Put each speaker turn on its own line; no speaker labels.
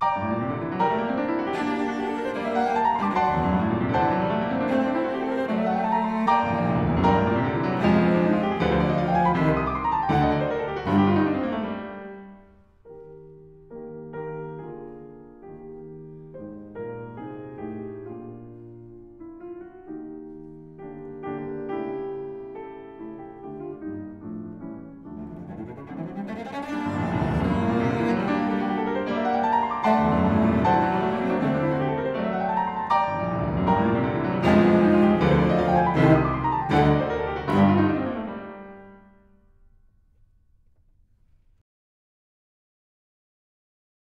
Bye.